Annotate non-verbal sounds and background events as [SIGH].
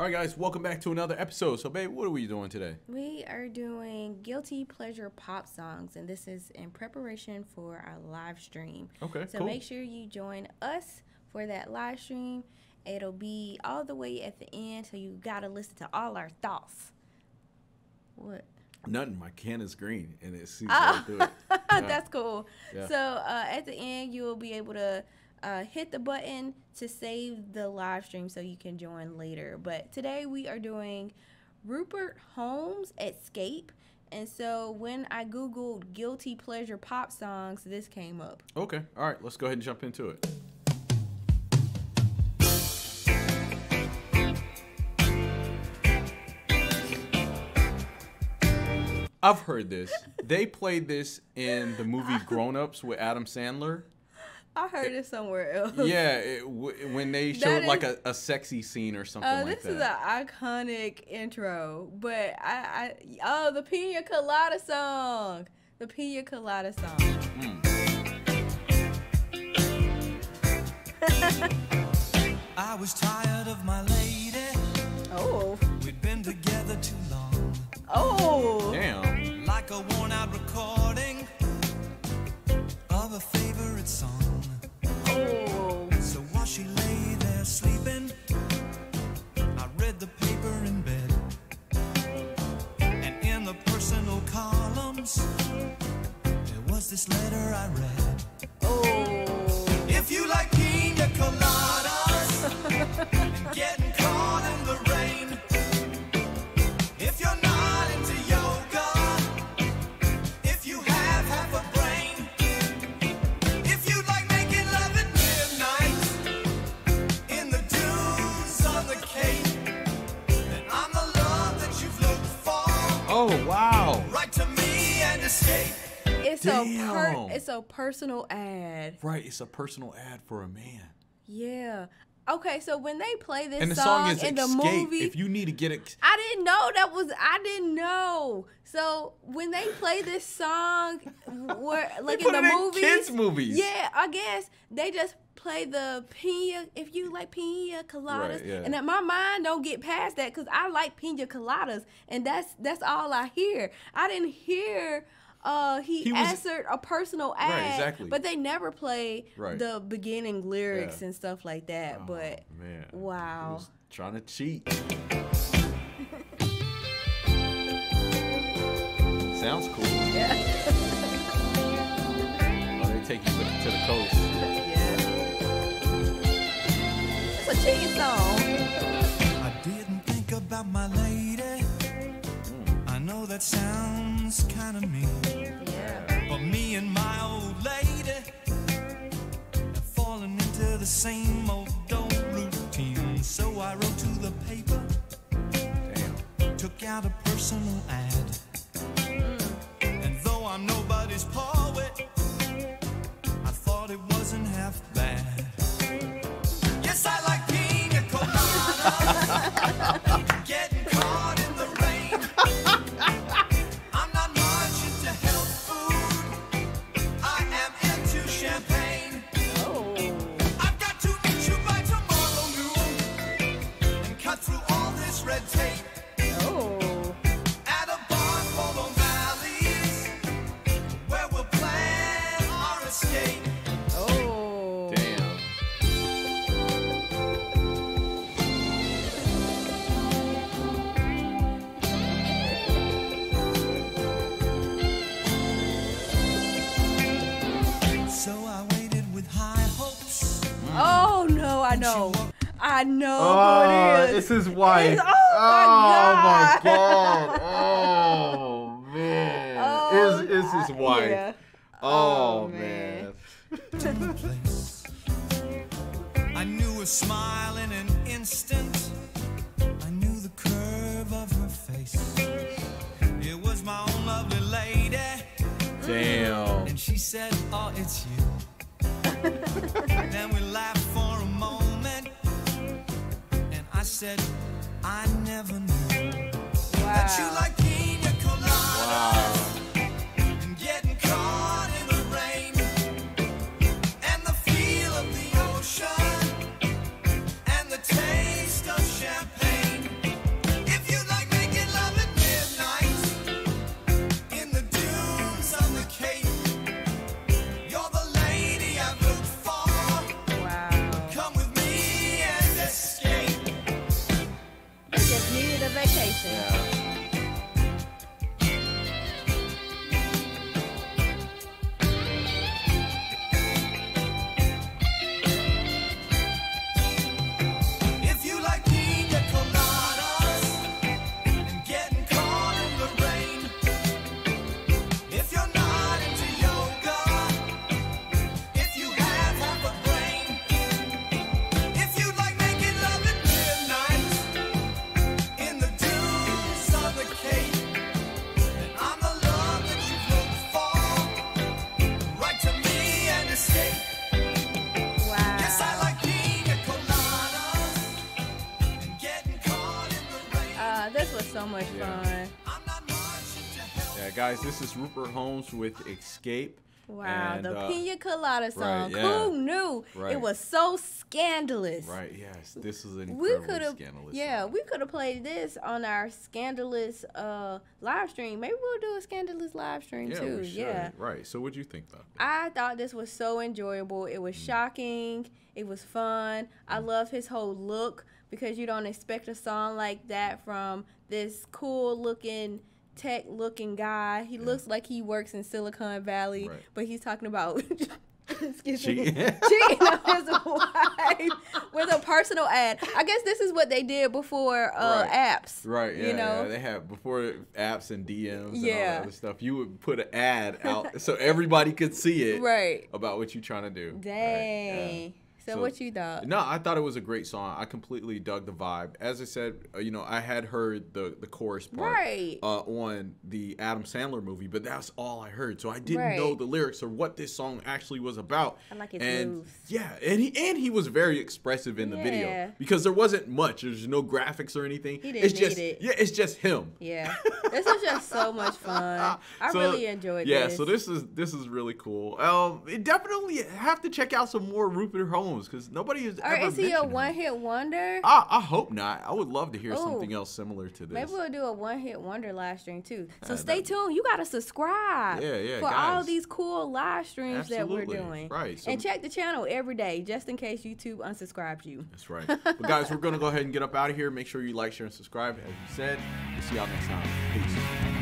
All right, guys, welcome back to another episode. So, babe, what are we doing today? We are doing guilty pleasure pop songs, and this is in preparation for our live stream. Okay, So cool. make sure you join us for that live stream. It'll be all the way at the end, so you gotta listen to all our thoughts. What? Nothing. My can is green, and it sees Ah. right through [LAUGHS] it. That's cool. Yeah. So uh, at the end, you will be able to uh, hit the button to save the live stream so you can join later. But today we are doing Rupert Holmes Escape. And so when I Googled guilty pleasure pop songs, this came up. Okay, all right, let's go ahead and jump into it. I've heard this. [LAUGHS] They played this in the movie Grown Ups with Adam Sandler. I heard it somewhere else. Yeah, it, w- when they That showed like a, a sexy scene or something Uh, like this is an iconic intro, but I, I oh the Pina Colada song, the Pina Colada song. I was tired of my lady. Oh, We'd been together too long. oh, Damn. Like a worn out recording Oh, wow. Write to me and escape. it's a per, it's a personal ad. Right, it's a personal ad for a man. Yeah. Okay, so when they play this And the song, song is in the movie, If you need to get it. I didn't know that was. I didn't know. So when they play this song, where like in put the it in movies, kids' movies. yeah, I guess they just play the pina. If you like pina coladas, Right, yeah. and that my mind don't get past that because I like pina coladas, and that's that's all I hear. I didn't hear. Uh, he, He was- answered a personal ad, exactly. but they never play Right. the beginning lyrics Yeah. and stuff like that. Oh, but man. wow. trying to cheat. [LAUGHS] Sounds cool. yeah, Oh, they take you to the coast. It's a cheating song. I didn't think about my lady. I know that sounds kind of mean. Yeah. But me and my old lady have fallen into the same old old routine. So I wrote to the paper, Damn. took out a personal ad. Mm. And though I'm nobody's poet, I thought it wasn't half bad. Yes, I like pina coladas, [LAUGHS] know. I know Oh, who it oh, is. it's his wife. It's- oh my oh my god. [LAUGHS] Oh man. Oh, It's, it's his wife. Yeah. Oh, Oh, man. man. [LAUGHS] I knew a smile in an instant. I knew the curve of her face. It was my own lovely lady. Damn. And she said, Oh, it's you. [LAUGHS] then we laughed I said, I never knew that you Wow. like pina so much Yeah. fun. I'm not marching to hell. Yeah, guys, this is Rupert Holmes with Escape. Wow, And, the uh, Pina Colada song. yeah. Who knew? Right. It was so scandalous. Right, yes, this is an We incredibly could have, scandalous. yeah, song. we could have played this on our scandalous uh live stream. Maybe we'll do a scandalous live stream yeah, too. Yeah, Right. So, what'd you think though? I thought this was so enjoyable. It Mm. was shocking. It was fun. I love his whole look because you don't expect a song like that from this cool looking tech looking guy. He looks like he works in Silicon Valley, Right. but he's talking about [LAUGHS] excuse me, Cheating. cheating on his [LAUGHS] wife with a personal ad. I guess this is what they did before uh, Right. apps. Right, yeah, You know? yeah. They had before apps and DMs and all that other stuff. You would put an ad out [LAUGHS] so everybody could see it Right. about what you're trying to do. right, Dang. yeah. So, So- what you thought? No, I thought it was a great song. I completely dug the vibe. As I said, uh, you know, I had heard the the chorus part Right. uh, on the Adam Sandler movie, but that's all I heard. So I didn't Right. know the lyrics or what this song actually was about. I like his and moves. yeah, and he and he was very expressive in the Yeah. video because there wasn't much. There's no graphics or anything. He didn't it's just it. yeah, it's just him. Yeah, this was just so much fun. [LAUGHS] I So, really enjoyed this. yeah, this. so this is this is really cool. Um, it definitely have to check out some more Rupert Holmes because nobody has Or is he a one-hit wonder? I, I hope not. I would love to hear Ooh. something else similar to this. Maybe we'll do a one-hit wonder live stream too. So Uh, stay that- tuned. You gotta subscribe. Yeah, yeah, For all these cool live streams that we're Absolutely. doing. Right, so- and check the channel every day, just in case YouTube unsubscribes you. That's right. But guys, we're gonna go ahead and get up out of here. Make sure you like, share, and subscribe. As you said, we'll see y'all next time. Peace.